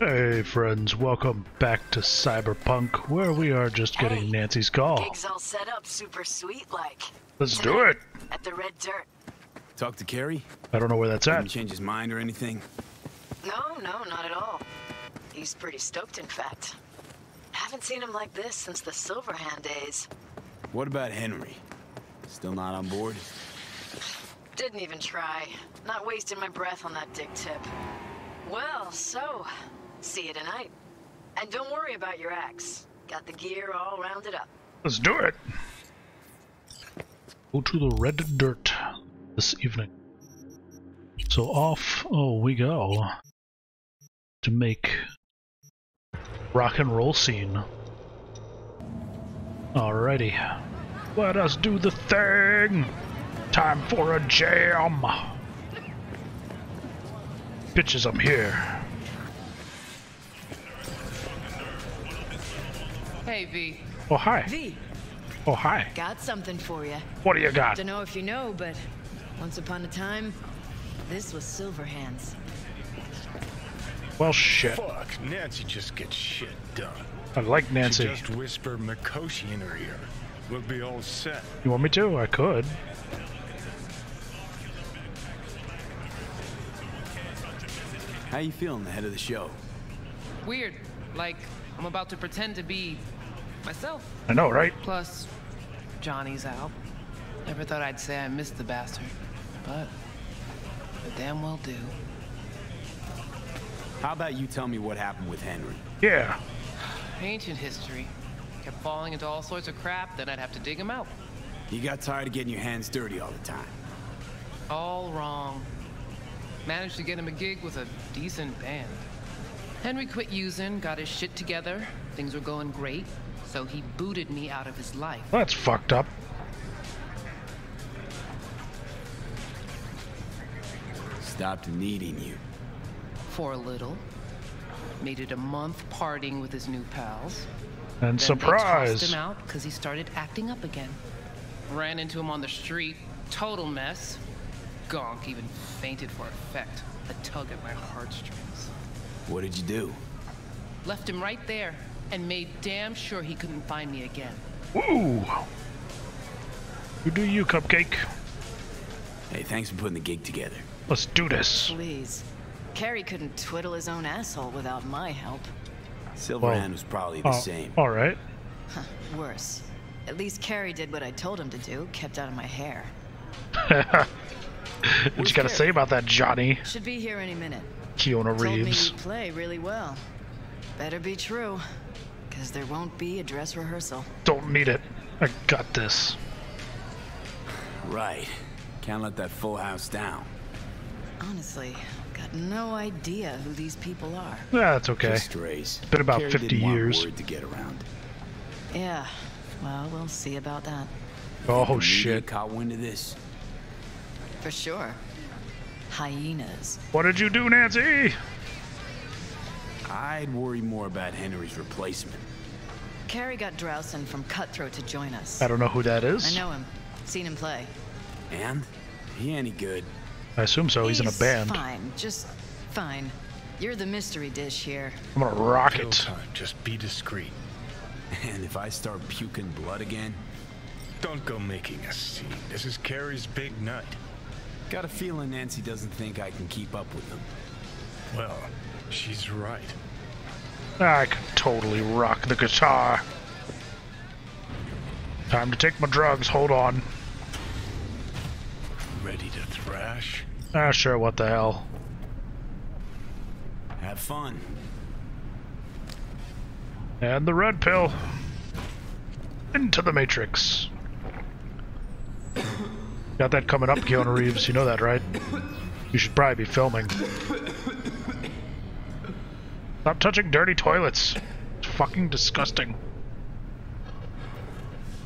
Hey friends, welcome back to Cyberpunk, where we are just getting Hey, Nancy's call. Gig's all set up super sweet like. Let's do it! At the Red Dirt. Talk to Kerry? I don't know where that's Didn't at. change his mind or anything? No, no, not at all. He's pretty stoked, in fact. Haven't seen him like this since the Silverhand days. What about Henry? Still not on board? Didn't even try. Not wasting my breath on that dick tip. Well, so, see you tonight. And don't worry about your axe. Got the gear all rounded up. Let's do it! Go to the red dirt this evening. So off oh we go to make rock and roll scene. Alrighty. Let us do the thing! Time for a jam! Bitches, I'm here. Hey, V. Oh hi. V, Oh hi. got something for you. What do you got? Don't know if you know, but once upon a time, this was Silverhands. Well shit. Fuck, Nancy just gets shit done. I like Nancy. She just whisper Mikoshi in her ear. We'll be all set. You want me to? I could. How you feeling ahead of the show? Weird. Like, I'm about to pretend to be myself. I know, right? Plus, Johnny's out. Never thought I'd say I missed the bastard. But, I damn well do. How about you tell me what happened with Henry? Yeah. Ancient history. Kept falling into all sorts of crap, then I'd have to dig him out. You got tired of getting your hands dirty all the time. All wrong. Managed to get him a gig with a decent band. Henry quit using, got his shit together. Things were going great, so he booted me out of his life. That's fucked up. Stopped needing you. For a little. Made it a month partying with his new pals. And Then They surprise! tossed him out because he started acting up again. Ran into him on the street. Total mess. Gonk even fainted for effect. A tug at my heartstrings. What did you do? Left him right there and made damn sure he couldn't find me again. Woo! You do you, Cupcake. Hey, thanks for putting the gig together. Let's do this. Please. Kerry couldn't twiddle his own asshole without my help. Silverhand Well, was probably the Oh, same. Alright. Worse. At least Kerry did what I told him to do, kept out of my hair. What you gotta say about that, Johnny? Should be here any minute. Keanu Told me Reeves. you play really well. Better be true, because there won't be a dress rehearsal. Don't need it. I got this. Right. Can't let that full house down. Honestly, got no idea who these people are. Yeah, that's okay. It's been about Kerry 50 years. to get around. Yeah, well, we'll see about that. Oh shit. Caught wind of this. For sure. Hyenas. What did you do, Nancy? I'd worry more about Henry's replacement. Kerry got Drowson from Cutthroat to join us. I don't know who that is. I know him. Seen him play. And? He any good. I assume so. He's in a band. Fine, just fine. You're the mystery dish here. I'm gonna rock Kill it. time. Just be discreet. And if I start puking blood again, Don't go making a scene. This is Kerry's big night. got a feeling Nancy doesn't think I can keep up with them. Well, she's right. I can totally rock the guitar. Time to take my drugs. Hold on. Ready to thrash? Ah, sure. What the hell? Have fun. And the red pill. Into the Matrix. Got that coming up, Keanu Reeves. You know that, right? You should probably be filming. Stop touching dirty toilets. It's fucking disgusting.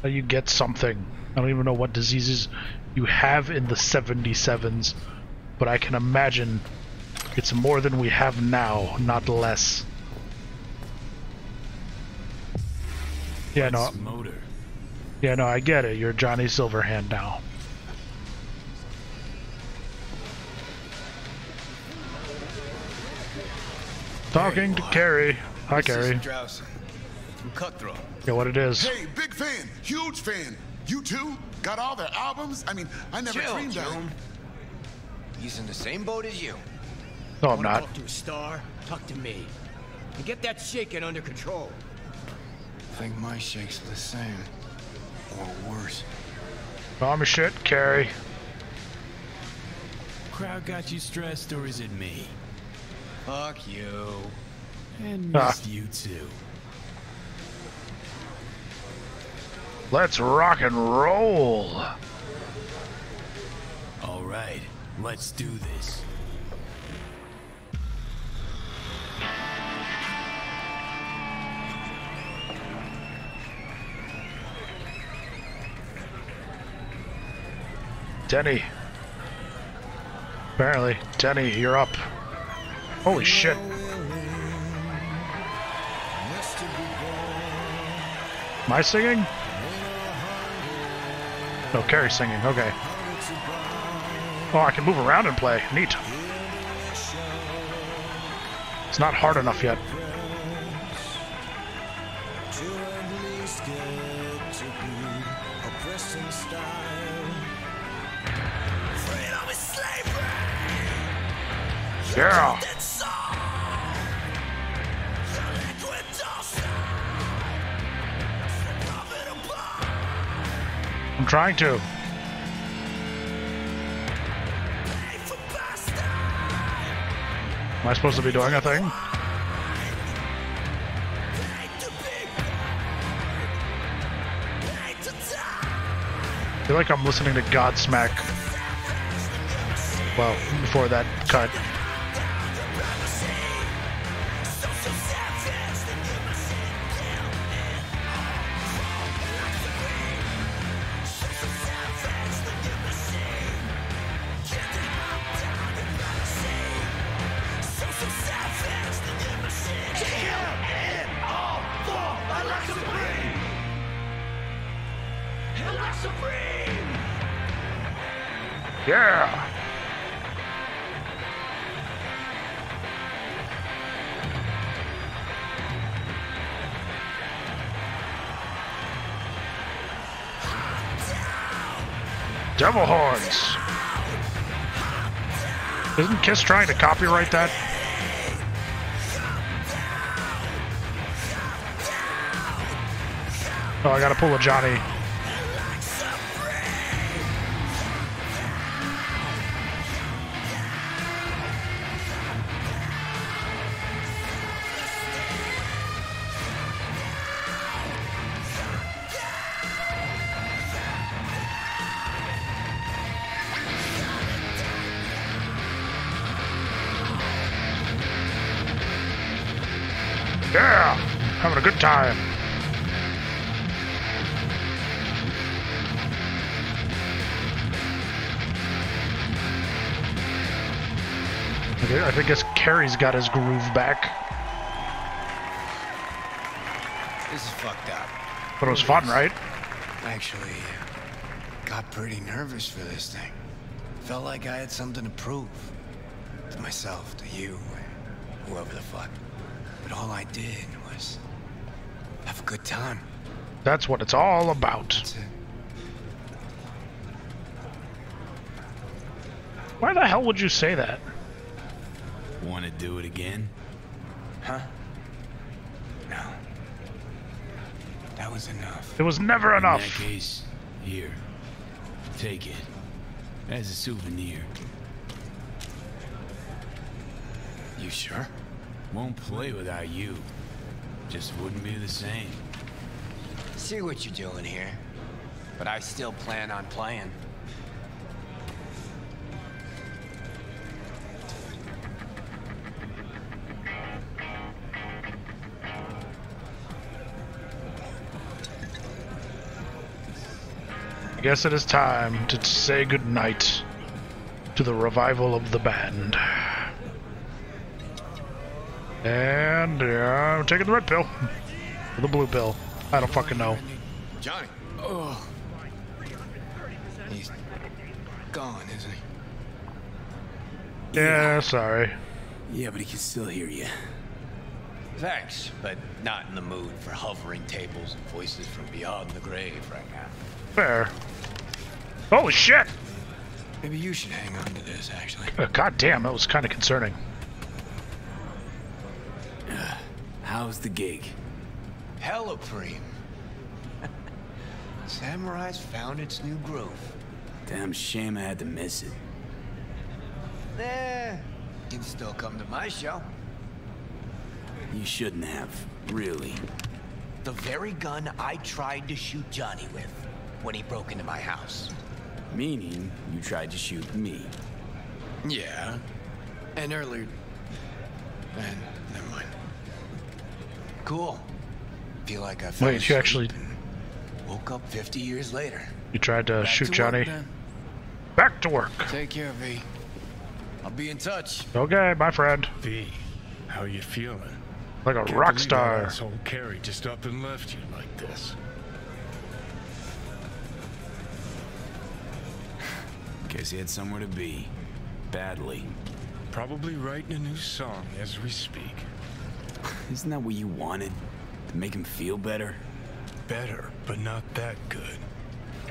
How you get something. I don't even know what diseases you have in the 77s, but I can imagine it's more than we have now, not less. Yeah, no, yeah, no, I get it. You're Johnny Silverhand now. Talking to Kerry. Hi, This is Kerry. Drowson from Cutthroat. Yeah, what it is. Hey, big fan, huge fan. You too? Got all their albums? I mean, I never Chill, dreamed that. Jerome. He's in the same boat as you. No, I'm not. Talk to a star? Talk to me. And get that shaking under control. I think my shake's are the same. Or worse. Call me shit, Kerry. Crowd got you stressed, or is it me? Fuck you. And Ah. you too. Let's rock and roll. All right, let's do this. Denny. Apparently. Denny, you're up. Holy shit. Am I singing? No, Kerry's singing. Okay. Oh, I can move around and play. Neat. It's not hard enough yet. Yeah. I'm trying to. Am I supposed to be doing a thing? I feel like I'm listening to Godsmack. Well, before that cut. Kiss trying to copyright that? Oh, I gotta pull a Johnny. Having a good time. Okay, I think guess Kerry's got his groove back, This is fucked up. but it was fun, right? Actually, uh, got pretty nervous for this thing. Felt like I had something to prove. To myself, to you, whoever the fuck. But all I did was good time. That's what it's all about. It. Why the hell would you say that? Want to do it again? Huh? No. That was enough. It was never In that enough. case, here, take it as a souvenir. You sure? Won't play without you. Just wouldn't be the same. See what you're doing here. But I still plan on playing. I guess it is time to say goodnight to the revival of the band. And yeah, I'm taking the red pill. Or the blue pill. I don't fucking know. Johnny. Oh. He's gone, isn't he? Yeah, sorry. Yeah, but he can still hear you. Thanks, but not in the mood for hovering tables and voices from beyond the grave right now. Fair. Holy shit! Maybe you should hang on to this, actually. God damn, that was kind of concerning. How's the gig? Hella preem. Samurai's found its new groove. Damn shame I had to miss it. Eh, you can still come to my show. You shouldn't have, really. The very gun I tried to shoot Johnny with when he broke into my house. Meaning, you tried to shoot me. Yeah. And earlier... And. Cool. Feel like I fell Wait, you actually- Woke up 50 years later. You tried to Back shoot to Johnny. then. Back to work. Take care, V. I'll be in touch. Okay, my friend. V, how you feeling? Like a Can't rock star. That asshole Kerry just up and left you like this. Guess he had somewhere to be. Badly. Probably writing a new song as we speak. Isn't that what you wanted? To make him feel better? Better, but not that good.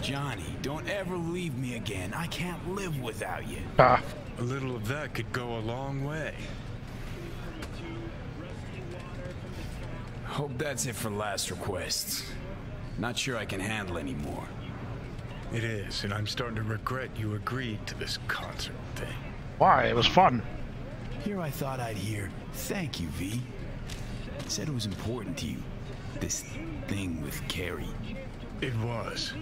Johnny, don't ever leave me again. I can't live without you. Ah, A little of that could go a long way. Hope that's it for last requests. Not sure I can handle anymore. It is, and I'm starting to regret you agreed to this concert thing. why? It was fun. Here I thought I'd hear, thank you, V. Said it was important to you. This thing with Kerry. It was.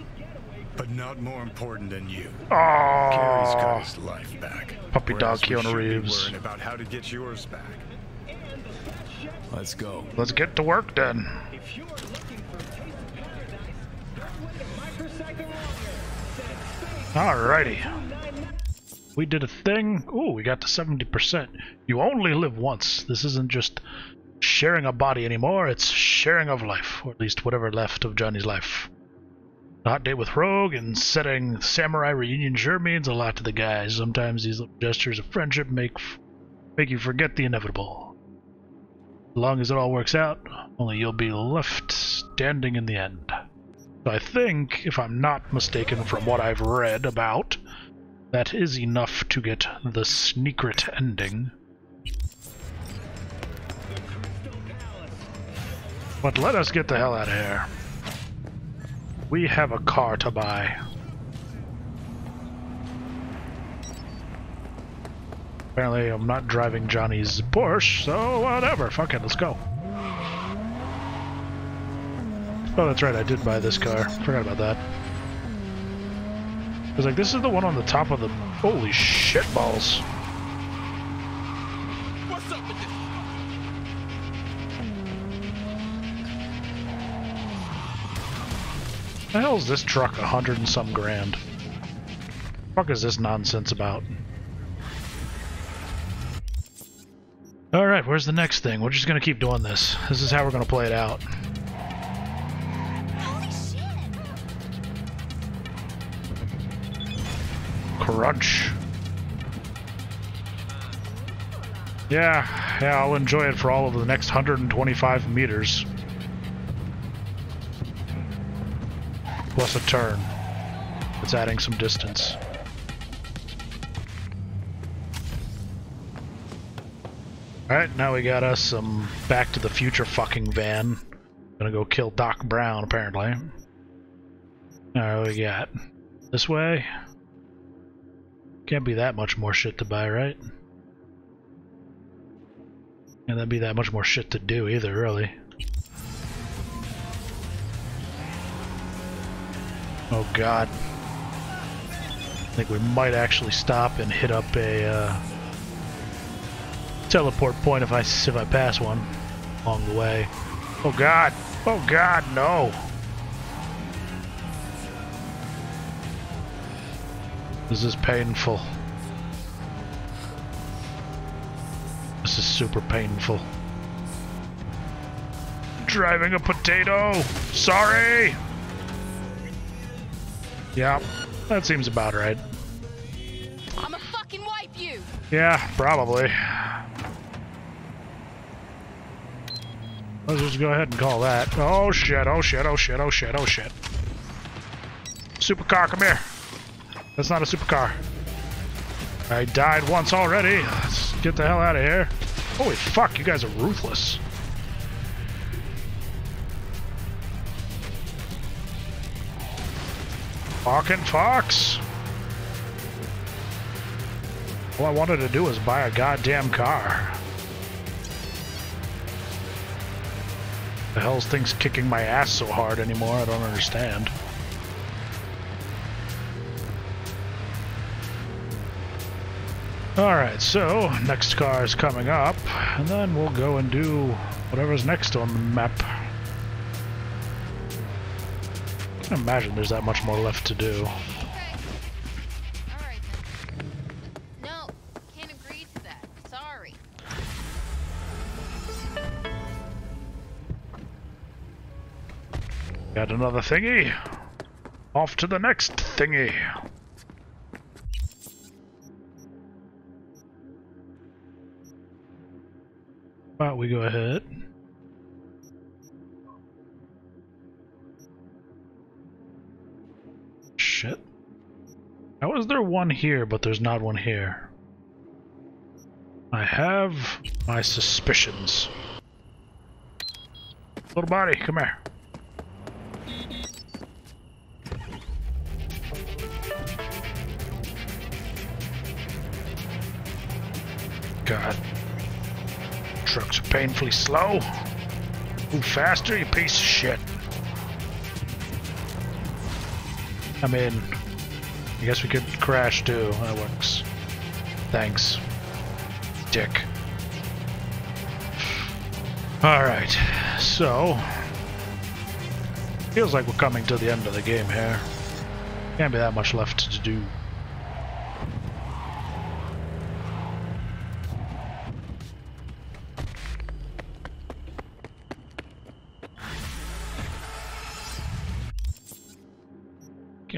But not more important than you. Kerry's got Oh, his life back. Puppy dog Whereas we Keanu should be Reeves. about how to get yours back. Let's go. let's get to work then. Alrighty. We did a thing. Ooh, we got to 70%. You only live once. This isn't just sharing a body anymore, it's sharing of life, or at least whatever left of Johnny's life. A hot date with Rogue and setting samurai reunion sure means a lot to the guys. Sometimes these little gestures of friendship make make you forget the inevitable. As long as it all works out, only you'll be left standing in the end. I think, if I'm not mistaken from what I've read about, that is enough to get the secret ending. But let us get the hell out of here. We have a car to buy. Apparently, I'm not driving Johnny's Porsche, so whatever. Fuck it, let's go. Oh, that's right, I did buy this car. Forgot about that. I was like, this is the one on the top of the. Holy shit balls. The hell is this truck a hundred and some grand? The fuck is this nonsense about? Alright, where's the next thing? We're just gonna keep doing this. This is how we're gonna play it out. Crunch. Yeah, yeah, I'll enjoy it for all of the next 125 meters. Plus a turn. It's adding some distance. Alright, now we got us some Back to the Future fucking van. Gonna go kill Doc Brown, apparently. Alright, we got? This way? Can't be that much more shit to buy, right? And that'd be that much more shit to do either, really. Oh god. I think we might actually stop and hit up a uh, teleport point if I if I pass one along the way. Oh god. Oh god, no. This is painful. This is super painful. Driving a potato! Sorry! Yeah, that seems about right. I'ma fucking wipe you! Yeah, probably. Let's just go ahead and call that. Oh shit, oh shit, oh shit, oh shit, oh shit. Supercar, come here. That's not a supercar. I died once already. Let's get the hell out of here. Holy fuck, you guys are ruthless. Fucking Fox. All I wanted to do was buy a goddamn car. The hell's things kicking my ass so hard anymore? I don't understand. Alright, so next car is coming up, and then we'll go and do whatever's next on the map. I can imagine there's that much more left to do. No, can't agree to that. Sorry. Got another thingy. Off to the next thingy. About we go ahead. Is there one here, but there's not one here? I have my suspicions. Little body, come here. God. Trucks are painfully slow. Move faster, you piece of shit. I mean, I guess we could crash too. That works. Thanks. Dick. Alright, so. Feels like we're coming to the end of the game here. Can't be that much left to do.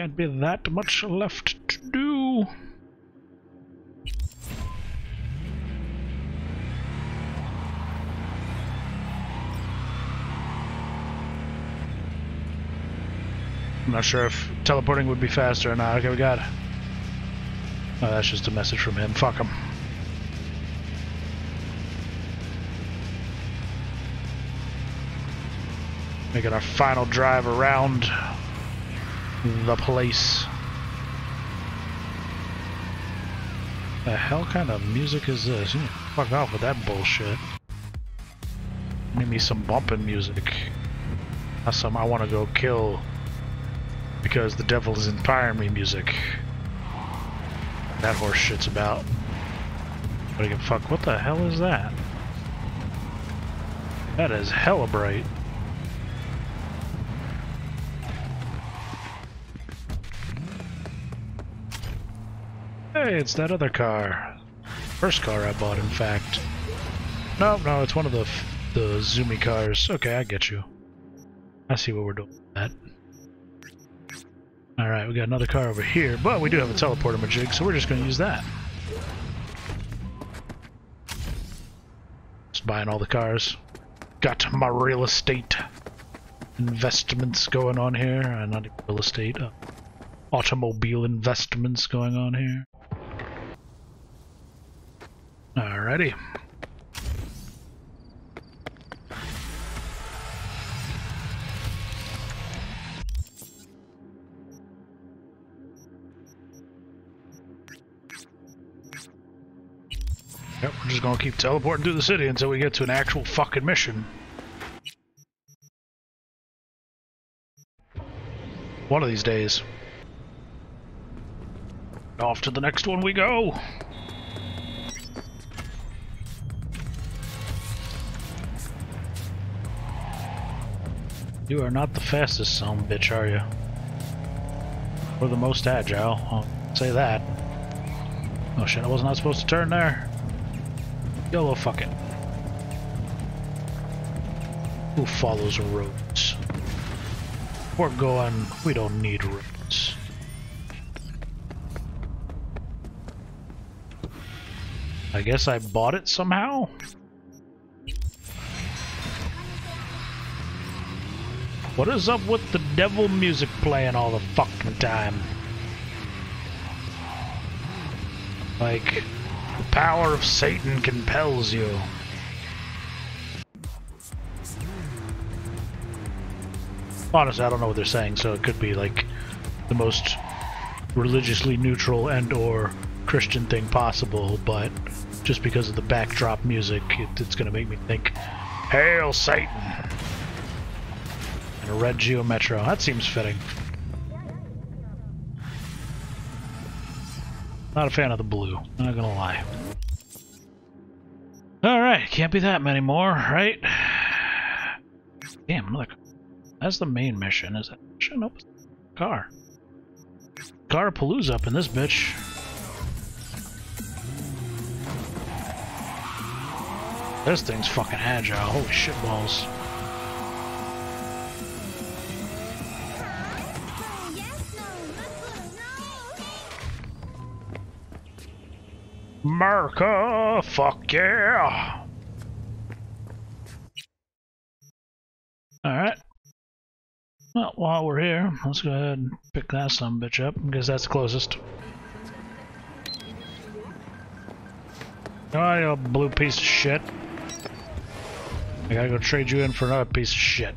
Can't be that much left to do. I'm not sure if teleporting would be faster or not. Okay, we got. Oh, that's just a message from him. Fuck him. Making our final drive around the place. The hell kind of music is this? You fuck off with that bullshit. Need me some bumping music. Not some I want to go kill because the devil is inspiring me music. That horse shit's about. But fuck. What the hell is that? That is hella bright. Hey, it's that other car. First car I bought, in fact. No, no, it's one of the the zoomy cars. Okay, I get you. I see what we're doing with that. Alright, we got another car over here, but we do have a teleporter majig, so we're just going to use that. Just buying all the cars. Got my real estate investments going on here. Uh, not even real estate. Uh, automobile investments going on here. Alrighty. Yep, we're just gonna keep teleporting through the city until we get to an actual fucking mission. One of these days. Off to the next one we go! You are not the fastest son bitch, are you? Or the most agile, I'll say that. Oh shit, I was not supposed to turn there. YOLO fuck it. Who follows roads? We're going, we don't need roads. I guess I bought it somehow? What is up with the devil music playing all the fucking time? Like, the power of Satan compels you. Honestly, I don't know what they're saying, so it could be like the most religiously neutral and or Christian thing possible, but just because of the backdrop music, it, it's going to make me think, Hail Satan! Red Geo Metro. That seems fitting. Not a fan of the blue, not gonna lie. Alright, can't be that many more, right? Damn, look. That's the main mission. Is that mission? Nope. Car. Car Palooza up in this bitch. This thing's fucking agile. Holy shit balls. America! Fuck yeah! Alright. Well, while we're here, let's go ahead and pick that some bitch up, because that's closest. Oh, you blue piece of shit. I gotta go trade you in for another piece of shit.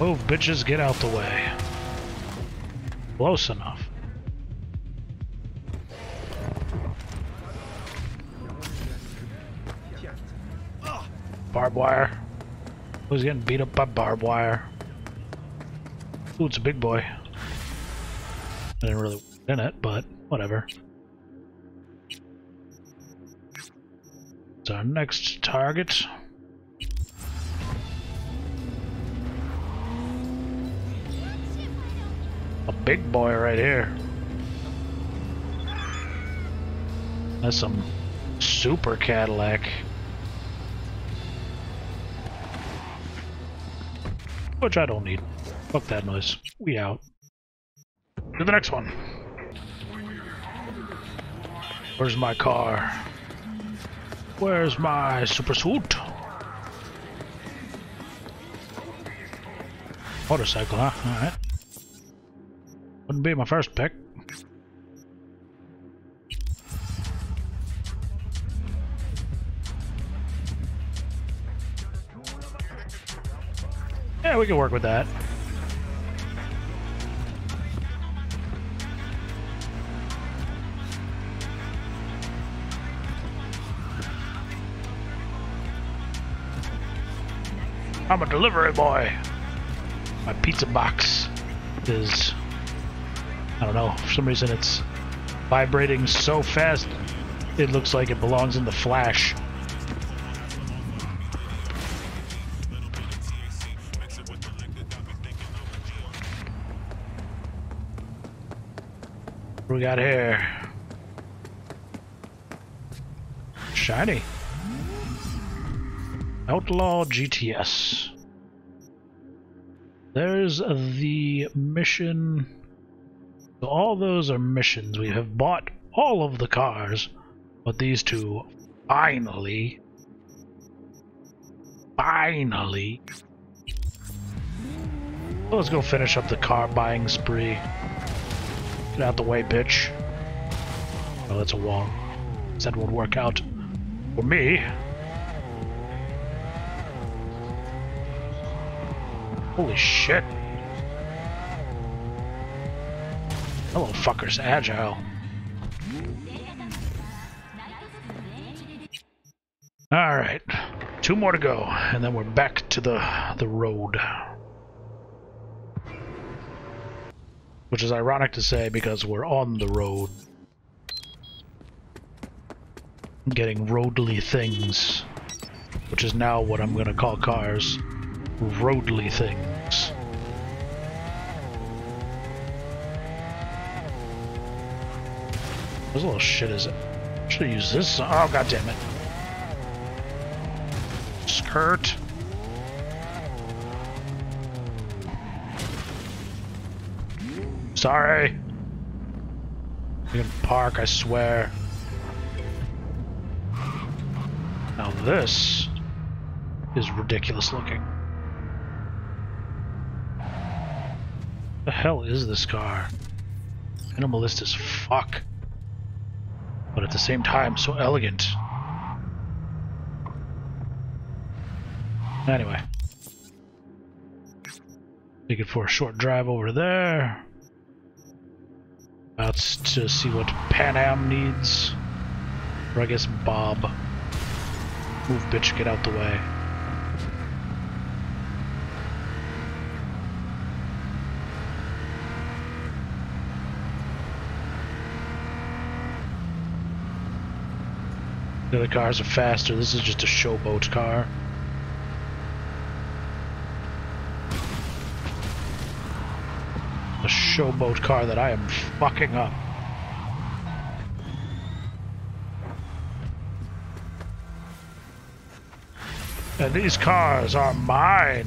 Move, bitches, get out the way. Close enough. Barbed wire. Who's getting beat up by barbed wire? Ooh, it's a big boy. I didn't really in it, but whatever. It's our next target. Big boy right here. That's some super Cadillac. Which I don't need. Fuck that noise. We out. To the next one. Where's my car? Where's my super suit? Motorcycle, huh? Alright. Wouldn't be my first pick. Yeah, we can work with that. I'm a delivery boy. My pizza box is, I don't know, for some reason it's vibrating so fast it looks like it belongs in the flash. What we got here? Shiny. Outlaw GTS. There's the mission. So all those are missions. We have bought all of the cars, but these two finally, finally. Let's go finish up the car buying spree. Get out the way, bitch. Oh, that's a wall. That won't work out for me. Holy shit. That little fucker's agile. Alright. Two more to go, and then we're back to the the road. Which is ironic to say because we're on the road. Getting roadly things. Which is now what I'm gonna call cars roadly things. What little shit is it? Should have used this. Oh god damn it. Skirt. Sorry. You can park, I swear. Now this is ridiculous looking. The hell is this car? Minimalist as fuck. But at the same time, so elegant. Anyway. Take it for a short drive over there. About to see what Panam needs. Or I guess Bob. Move, bitch, get out the way. The other cars are faster. This is just a showboat car. A showboat car that I am fucking up. And these cars are mine.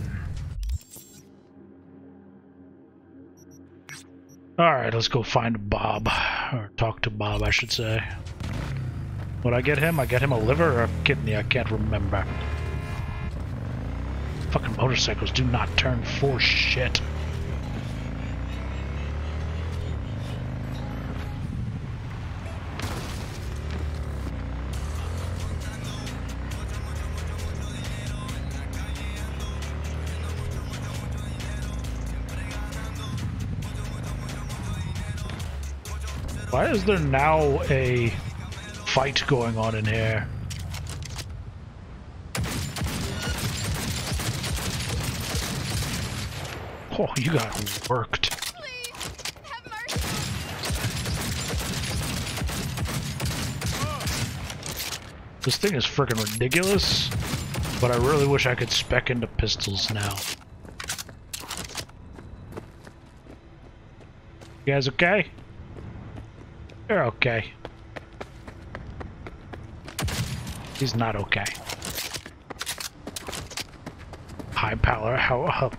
Alright, let's go find Bob. Or talk to Bob, I should say. Would I get him? I get him a liver or a kidney? I can't remember. Fucking motorcycles do not turn for shit. Why is there now a fight going on in here? Oh, you got worked. This thing is freaking ridiculous, but I really wish I could spec into pistols now. You guys okay? You're okay. He's not okay. High power, how, uh,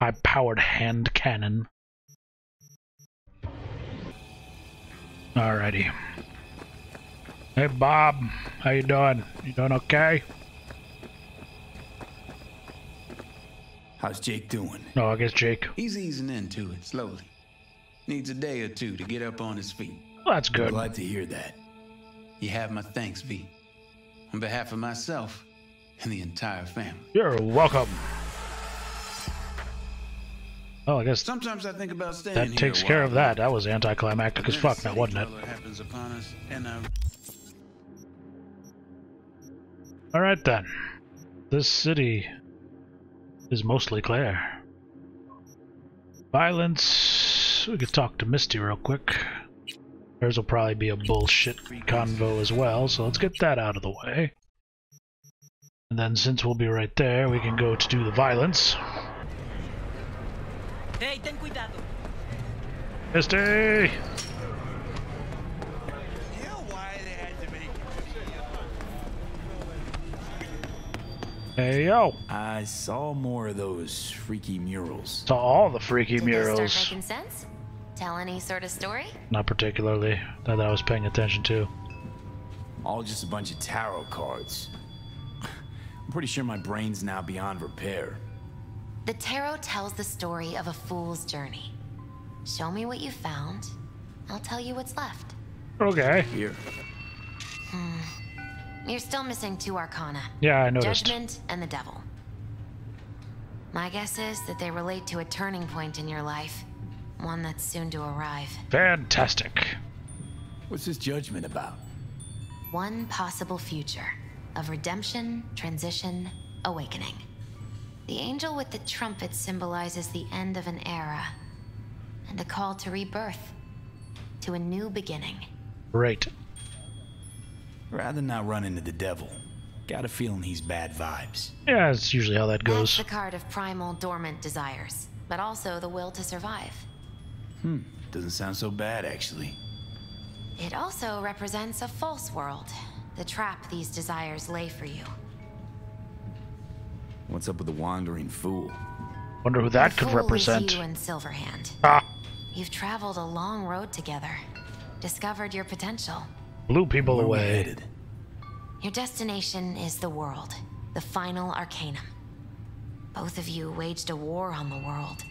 high powered hand cannon. Alrighty. Hey Bob, how you doing? You doing okay? How's Jake doing? No, I guess Jake. He's easing into it slowly. Needs a day or two to get up on his feet. Well, that's good. Glad to hear that. You have my thanks, V. On behalf of myself and the entire family. You're welcome. Oh, I guess Sometimes I think about staying that takes care of that. That was anticlimactic as fuck, now wasn't it? upon us, and Alright then. This city is mostly clear. Violence. We could talk to Misty real quick. Hers will probably be a bullshit convo as well, so let's get that out of the way. And then since we'll be right there, we can go to do the violence. Hey, ten cuidado. Misty! Hey yo! I saw more of those freaky murals. Saw all the freaky Did they start murals. making sense? Tell any sort of story? Not particularly. That I was paying attention to. All just a bunch of tarot cards. I'm pretty sure my brain's now beyond repair. The tarot tells the story of a fool's journey. Show me what you found. I'll tell you what's left. Okay. Here. Hmm. You're still missing two arcana. Yeah, I noticed. Judgment and the devil. My guess is that they relate to a turning point in your life. One that's soon to arrive. Fantastic. What's this judgment about? One possible future of redemption, transition, awakening. The angel with the trumpet symbolizes the end of an era and a call to rebirth, to a new beginning. Right. Rather not run into the devil. Got a feeling he's bad vibes. Yeah, that's usually how that goes. That's goes. the card of primal dormant desires, but also the will to survive. Hmm. Doesn't sound so bad, actually. It also represents a false world, the trap these desires lay for you. What's up with the wandering fool? Wonder who that The could fool is represent. you and Silverhand. Ah, You've traveled a long road together, discovered your potential. blew people Where we away. headed? Your destination is the world, the final arcanum. Both of you waged a war on the world.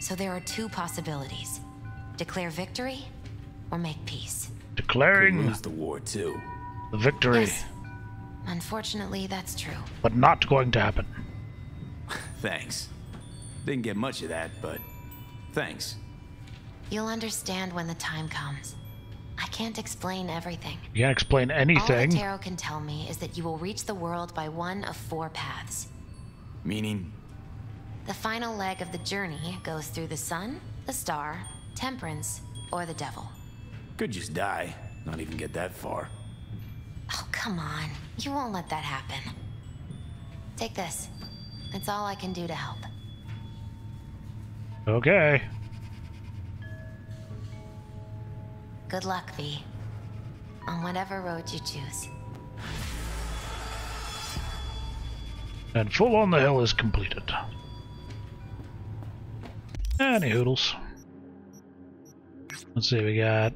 So there are two possibilities. Declare victory or make peace. Declaring lose the war too. the victory, Yes. Unfortunately, that's true. but not going to happen. Thanks. Didn't get much of that, but thanks. You'll understand when the time comes. I can't explain everything. You can't explain All anything. that Tarot can tell me is that you will reach the world by one of four paths. Meaning, The final leg of the journey goes through the sun, the star, temperance, or the devil. could just die. Not even get that far. Oh, come on. You won't let that happen. Take this. It's all I can do to help. Okay. Good luck, V. On whatever road you choose. And Fool on the Hill is completed. Any hoodles. Let's see, we got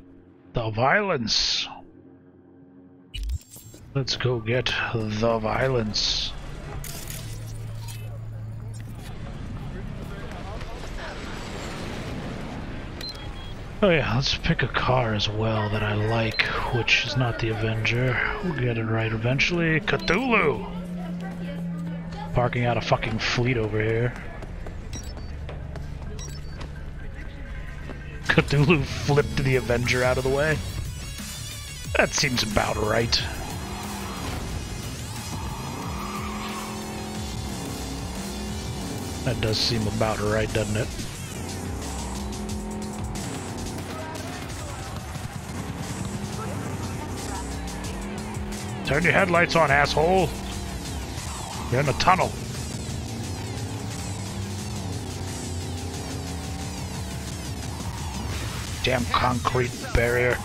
the violence. Let's go get the violence. Oh yeah, let's pick a car as well that I like, which is not the Avenger. We'll get it right eventually. Cthulhu! Parking out a fucking fleet over here. Cthulhu flipped the Avenger out of the way. That seems about right. That does seem about right, doesn't it? Turn your headlights on, asshole! You're in a tunnel. Damn concrete barrier.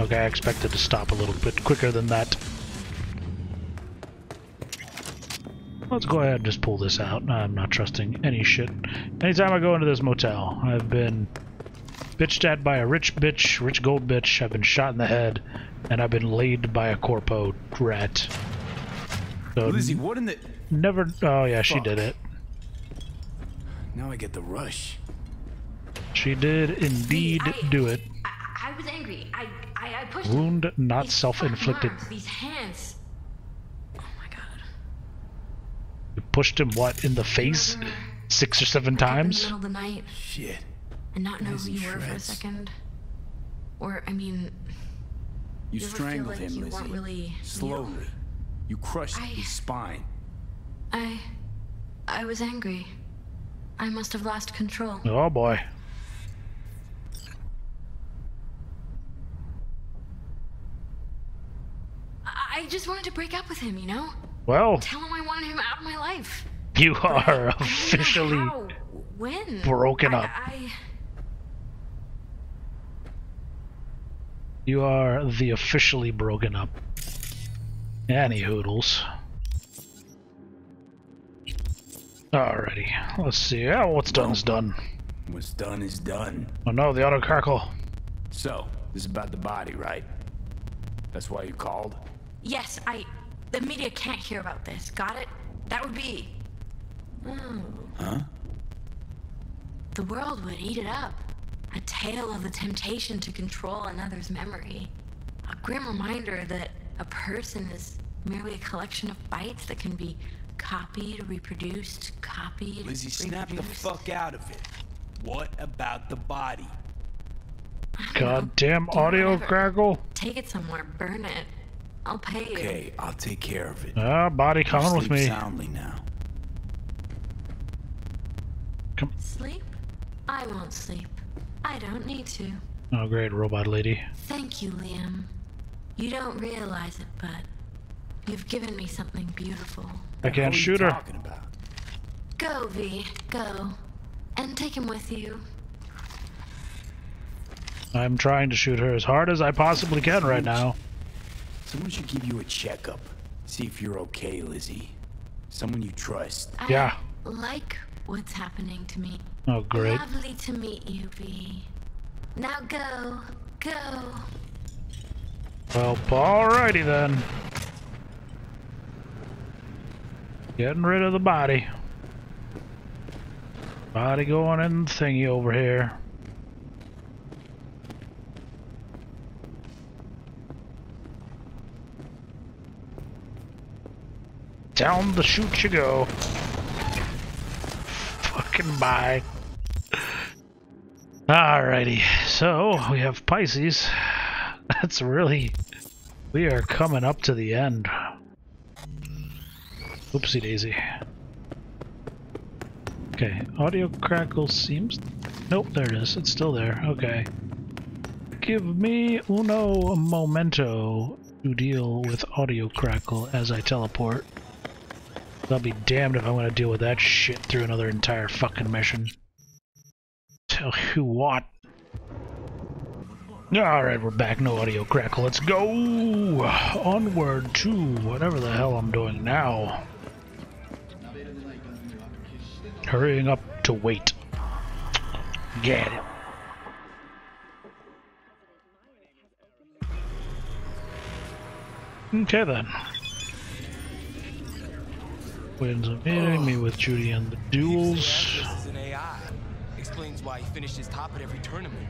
Okay, I expected to stop a little bit quicker than that. Let's go ahead and just pull this out. I'm not trusting any shit. Anytime I go into this motel, I've been bitched at by a rich bitch, rich gold bitch. I've been shot in the head, and I've been laid by a corpo rat. So Lizzie, what in the... never. Oh yeah, she did it. Now I get the rush. She did indeed I- do it. I, I was angry. I, I, I pushed Wound him. not These self-inflicted. These hands. Oh my god. You pushed him what in the face six or seven times? In the times. middle of the night Shit. and not know who Lizzie you were for a second. Or, I mean, You, You strangled like him, you Lizzie. weren't really you? Slowly. You crushed I- his spine. I. I was angry. I must have lost control. Oh boy. I I just wanted to break up with him, you know? Well, Tell him I wanted him out of my life. you are I officially how, when broken I- up. I, You are the officially broken up. Any hoodles. Alrighty, let's see. Yeah, what's done is done. What's done is done. Oh no, the auto crackle. So, this is about the body, right? That's why you called? Yes, I. The media can't hear about this. Got it? That would be. Oh. Huh? The world would eat it up. A tale of the temptation to control another's memory. A grim reminder that a person is merely a collection of bytes that can be copied, reproduced, copied. Lizzie, snap the fuck out of it. What about the body? Goddamn Do audio whatever. crackle. Take it somewhere, burn it. I'll pay you. Okay, I'll take care of it. Ah, body You coming with sleep me. soundly now. Sleep? I won't sleep. I don't need to. Oh great, robot lady. Thank you, Liam. You don't realize it, but you've given me something beautiful. I can't shoot her. talking about? Go, V. Go. And take him with you. I'm trying to shoot her as hard as I possibly can right now. Someone should give you a checkup. See if you're okay, Lizzie. Someone you trust. I Yeah. like what's happening to me. Oh, great. Lovely to meet you, V. Now go, go. Well, alrighty then. Getting rid of the body. Body going in the thingy over here. Down the chute you go. Fucking bye. Alrighty, so we have Pisces. That's really... We are coming up to the end. Oopsie daisy. Okay, audio crackle seems... Nope, there it is. It's still there. Okay. Give me uno momento to deal with audio crackle as I teleport. I'll be damned if I'm gonna deal with that shit through another entire fucking mission. Tell you what. Alright, we're back. No audio crackle. Let's go! Onward to whatever the hell I'm doing now. Hurrying up to wait. Get him. Okay then. Wins a meeting, me with Judy and the duels. An AI. Explains why he finishes top at every tournament.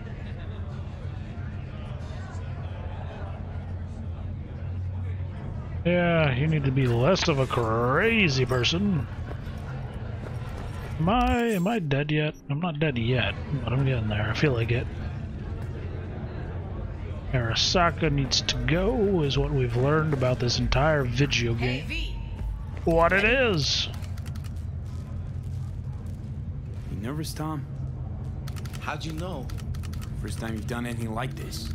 Yeah, you need to be less of a crazy person. Am I, am I dead yet? I'm not dead yet, but I'm getting there. I feel like it. Arasaka needs to go, is what we've learned about this entire video game. What it is! You nervous, Tom? How'd you know? First time you've done anything like this.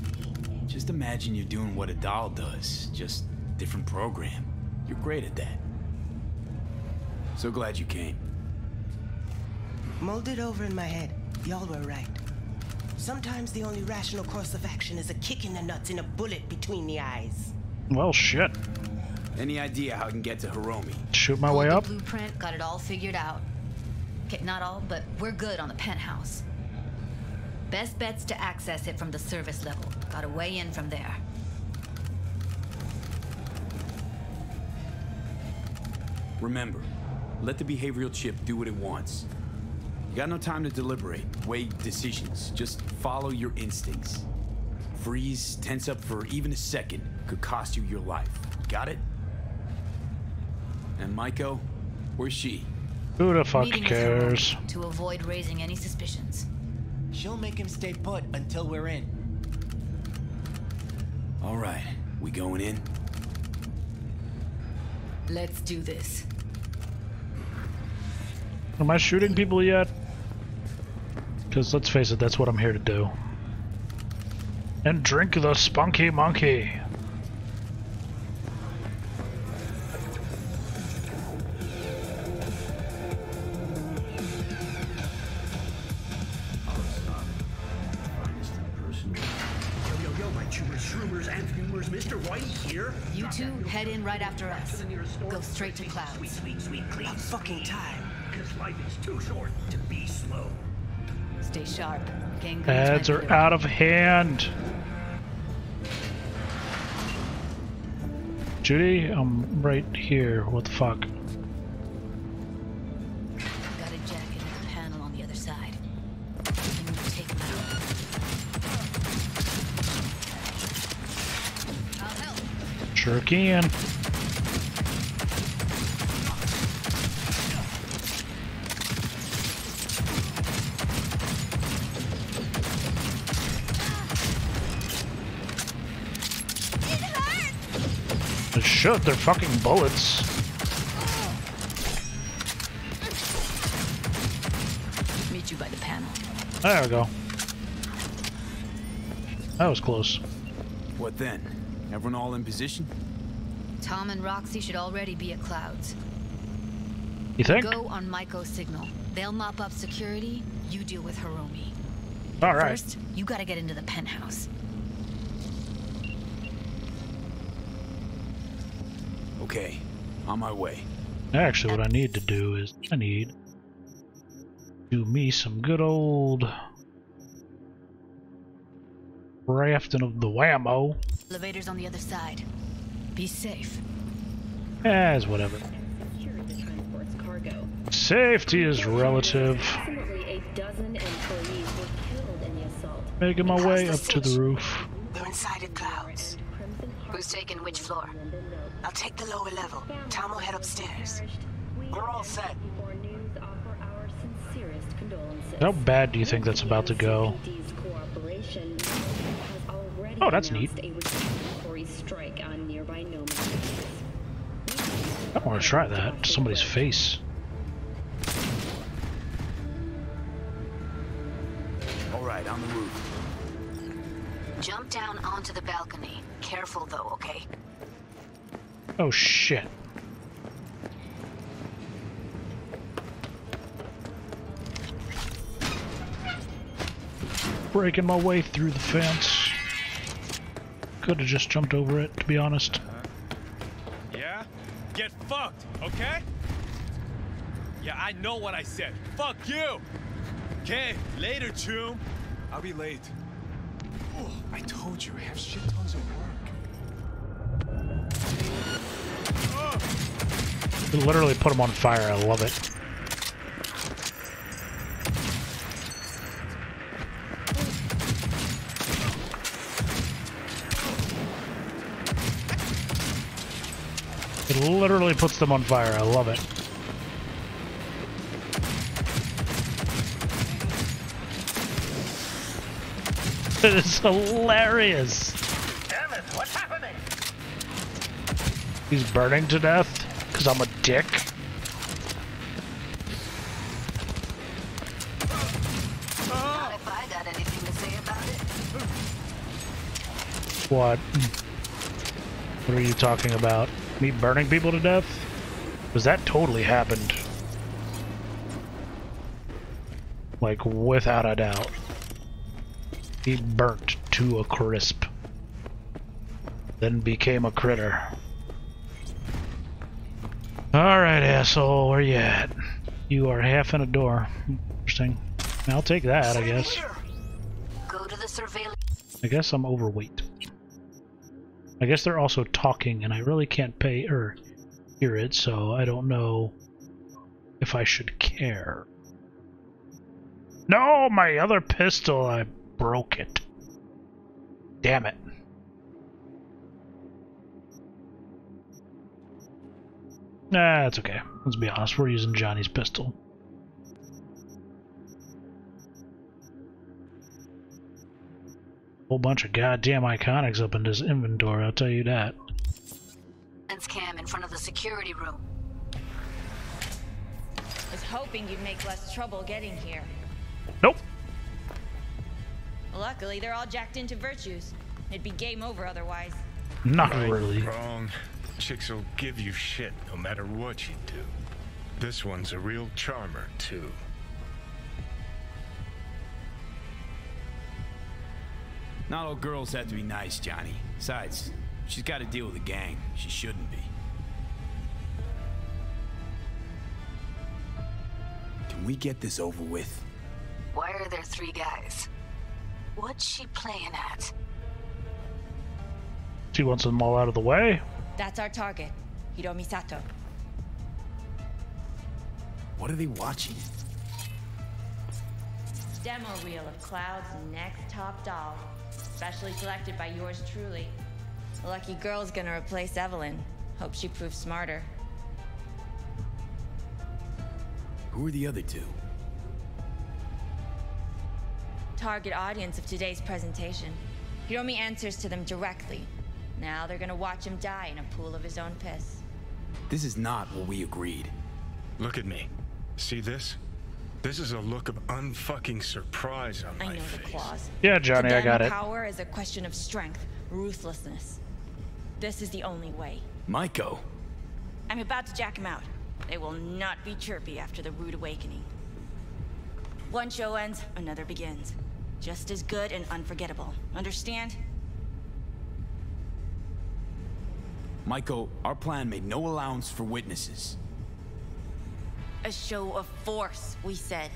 Just imagine you're doing what a doll does, just different program. You're great at that. So glad you came. Mulled it over in my head. Y'all were right. Sometimes the only rational course of action is a kick in the nuts and a bullet between the eyes. Well, shit. Any idea how I can get to Hiromi? Shoot my way up? Blueprint, got it all figured out. Okay, not all, but we're good on the penthouse. Best bet's to access it from the service level. Got a way in from there. Remember, let the behavioral chip do what it wants. You got no time to deliberate, weigh decisions. Just follow your instincts. Freeze, tense up for even a second could cost you your life. Got it? And Maiko, where's she? Who the fuck Meeting cares? To avoid raising any suspicions. She'll make him stay put until we're in. All right, we going in? Let's do this. Am I shooting people yet? Because let's face it, that's what I'm here to do. And drink the spunky monkey. Yo, yo, yo, my chewers, shroomers, and fumers, Mr. Whitey here. You two head in right after us. Go straight to clouds. Sweet, sweet, sweet, clean. About fucking time. Because life is too short to be slow. Stay sharp. Gang Ads are out of hand. Judy, I'm right here. What the fuck? Got a jacket and a panel on the other side. Can you take them out? I'll help. Sure can. It should, they're fucking bullets. Meet you by the panel. There we go. That was close. What then? Everyone all in position? Tom and Roxy should already be at Clouds. You think? Go on Maiko's signal. They'll mop up security. You deal with Hiromi. All right. First, you gotta get into the penthouse. Okay, on my way. Actually, what I need to do is I need Do me some good old rafting of the whammo. Elevators on the other side. Be safe. As whatever. Safety is relative. Making my way up to the roof. We're inside the clouds. Who's taking which floor? I'll take the lower level. Tom will head upstairs. We're all set. How bad do you think that's about to go? Oh, oh that's neat. I want to try that. Somebody's face. All right, on the roof. Jump down onto the balcony. Careful though, okay? Oh shit. Breaking my way through the fence. Could have just jumped over it, to be honest. Yeah? Get fucked, okay? Yeah, I know what I said. Fuck you! Okay, later, Choom. I'll be late. Oh, I told you, I have shit tons of work. Literally put them on fire, I love it. It literally puts them on fire, I love it. It is hilarious. Damn it, what's happening? He's burning to death because I'm a dick. What? What are you talking about? Me burning people to death? Because that totally happened. Like, without a doubt. He burnt to a crisp. Then became a critter. Alright, asshole, where you at? You are half in a door. Interesting. I'll take that, I guess. Go to the surveillance. I guess I'm overweight. I guess they're also talking, and I really can't pay or hear it, so I don't know if I should care. No, my other pistol, I broke it. Damn it. Nah, it's okay. Let's be honest, we're using Johnny's pistol. Whole bunch of goddamn iconics up in this inventory, I'll tell you that. cam in front of the security room. Was hoping you'd make less trouble getting here. Nope. Luckily, they're all jacked into virtuos. It'd be game over otherwise. Not Right, really. Wrong. Chicks will give you shit no matter what you do. This one's a real charmer, too. Not all girls have to be nice, Johnny. Besides, she's got to deal with a gang. She shouldn't be. Can we get this over with? Why are there three guys? What's she playing at? She wants them all out of the way. That's our target, Hiromi Sato. What are they watching? Demo reel of Cloud's next top doll. Specially selected by yours truly. The lucky girl's gonna replace Evelyn. Hope she proves smarter. Who are the other two? Target audience of today's presentation. Hiromi answers to them directly. Now they're gonna watch him die in a pool of his own piss. This is not what we agreed. Look at me. See this? This is a look of unfucking surprise on I my know face. the clause. Yeah, Johnny, To I them, got it. Power is a question of strength, ruthlessness. This is the only way. Maiko. I'm about to jack him out. They will not be chirpy after the rude awakening. One show ends, another begins. Just as good and unforgettable. Understand? Maiko, our plan made no allowance for witnesses. A show of force, we said.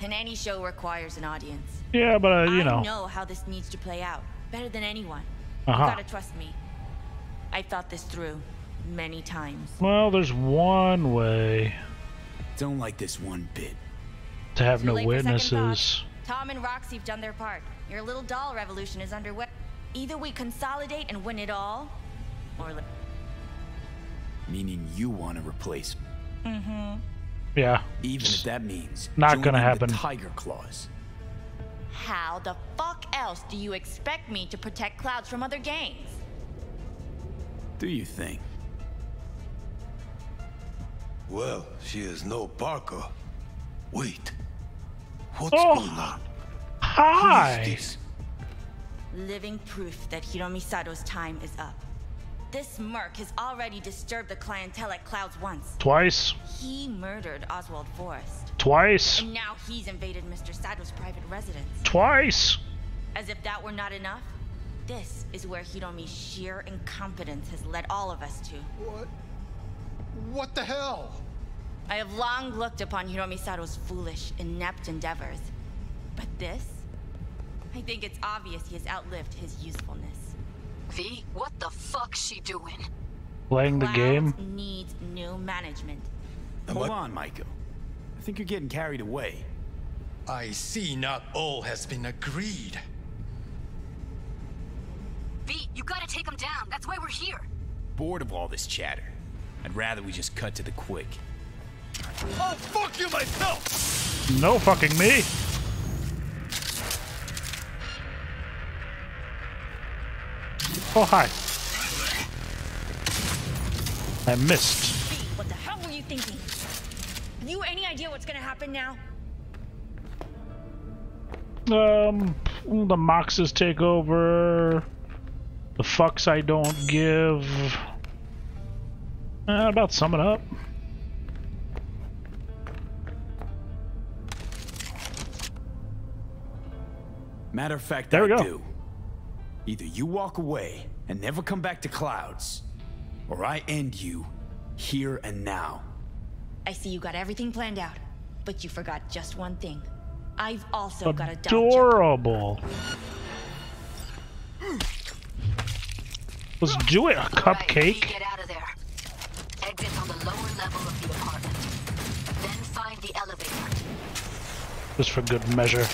and any show requires an audience. Yeah, but uh, you know. I know. know how this needs to play out better than anyone. Uh-huh. You gotta trust me. I've thought this through many times. Well, there's one way Don't like this one bit. to have Too no late for second witnesses. Tom and Roxy have done their part. Your little doll revolution is underway. Either we consolidate and win it all, or. Li- Meaning you want to replace me. mm-hmm. Yeah. Even if that means Not gonna the happen. Tiger Claws. How the fuck else do you expect me to protect Clouds from other gangs? Do you think? Well, she is no Parker. Wait. What's Oh. going on? Hi. Who is this? Living proof that Hiromi Sato's time is up. This merc has already disturbed the clientele at Clouds once. Twice. He murdered Oswald Forrest. Twice. And now he's invaded Mr. Sato's private residence. Twice. As if that were not enough, this is where Hiromi's sheer incompetence has led all of us to. What? What the hell? I have long looked upon Hiromi Sato's foolish, inept endeavors. But this? I think it's obvious he has outlived his usefulness. V, what the fuck's she doing? Playing the game. Clouds needs new management. Hold on, Maiko. I think you're getting carried away. I see not all has been agreed. V, you gotta take him down. That's why we're here. Bored of all this chatter. I'd rather we just cut to the quick. I'll fuck you myself! No fucking me. Oh, hi. I missed. What the hell were you thinking? Have you any idea what's gonna happen now? Um, the Moxes take over. The fucks I don't give. Uh, about sum it up. Matter of fact, There I we go. do. Either you walk away and never come back to Clouds, or I end you here and now. I see you got everything planned out, but you forgot just one thing. I've also got a doll chip. Adorable. Let's do it, a cupcake. Get out of there. Exit on the lower level of the apartment. Then find the elevator. Just for good measure.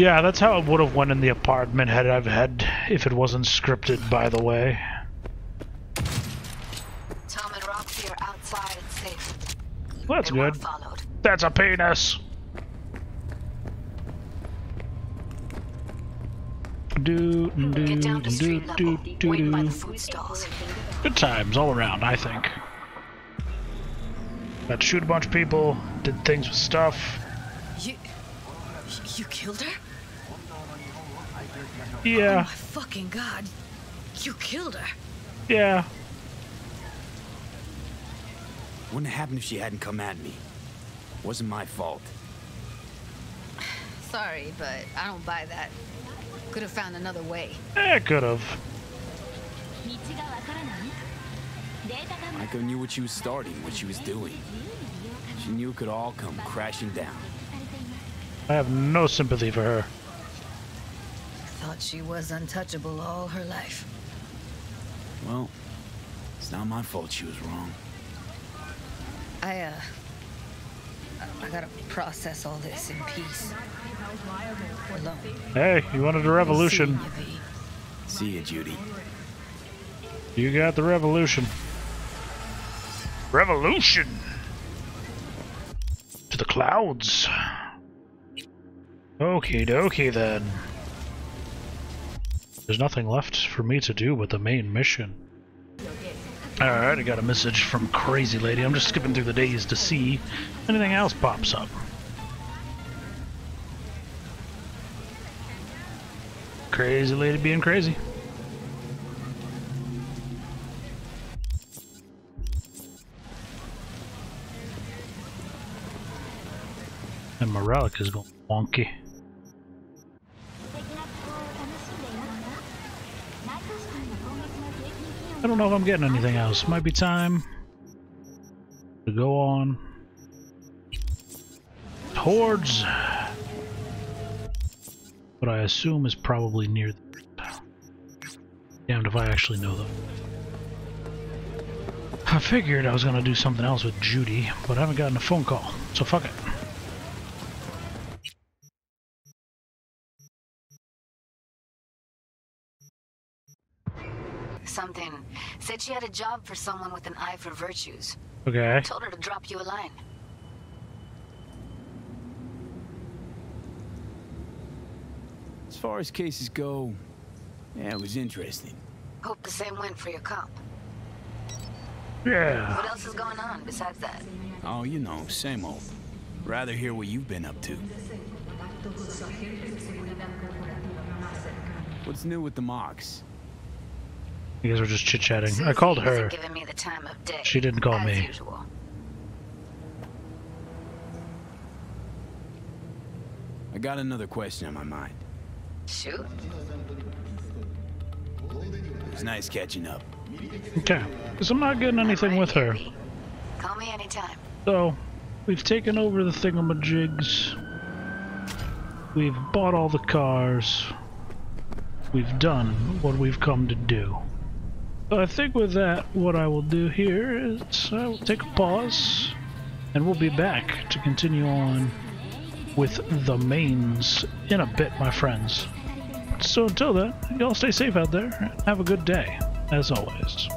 Yeah, that's how it would have went in the apartment had I've had if it wasn't scripted, by the way. Tom and Roxy are outside and safe. Well, that's good. That's a penis. Do, do, Get down to do, do, do, by the food stalls. Good times all around, I think. Got to shoot a bunch of people, did things with stuff. You. You killed her? Oh Yeah, my fucking god. You killed her. yeah. Wouldn't have happened if she hadn't come at me. Wasn't my fault. Sorry, but I don't buy that. Could have found another way. Eh, could have. Maiko knew what she was starting, what she was doing. She knew it could all come crashing down. I have no sympathy for her. Thought she was untouchable all her life. Well, it's not my fault she was wrong. I, uh. I gotta process all this in peace. Alone. Hey, you wanted a revolution. See you, Judy. You got the revolution. Revolution! To the clouds. Okie dokie then. There's nothing left for me to do with the main mission. Alright, I got a message from Crazy Lady. I'm just skipping through the days to see if anything else pops up. Crazy Lady being crazy. And Morelic is going wonky. I don't know if I'm getting anything else. Might be time to go on hordes. What I assume is probably near the Damned if I actually know them. I figured I was gonna do something else with Judy, but I haven't gotten a phone call, so fuck it. Something. Said she had a job for someone with an eye for virtues. Okay. Told her to drop you a line. As far as cases go, yeah, it was interesting. Hope the same went for your cop. Yeah. What else is going on besides that? Oh, you know, same old. Rather hear what you've been up to. What's new with the Mox? You guys were just chit chatting. I called her. Giving me the time of day. She didn't call me. Usual. I got another question on my mind. Shoot. It was nice catching up. Okay. Because I'm not getting anything with her. Call me anytime. So, we've taken over the thingamajigs. We've bought all the cars. We've done what we've come to do. So I think with that, what I will do here is I will take a pause, and we'll be back to continue on with the mains in a bit, my friends. So until then, y'all stay safe out there, have a good day, as always.